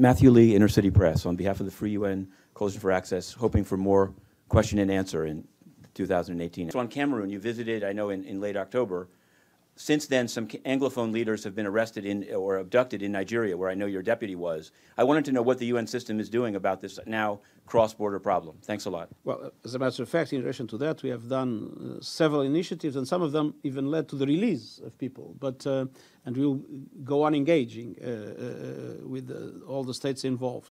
Matthew Lee, Inner City Press, on behalf of the Free UN Coalition for Access, hoping for more question and answer in 2018. So on Cameroon, you visited, I know, in, in late October. Since then, some Anglophone leaders have been arrested in or abducted in Nigeria, where I know your deputy was. I wanted to know what the UN system is doing about this now cross-border problem. Thanks a lot. Well, as a matter of fact, in relation to that, we have done uh, several initiatives, and some of them even led to the release of people. But uh, and we'll go on engaging uh, uh, with uh, all the states involved.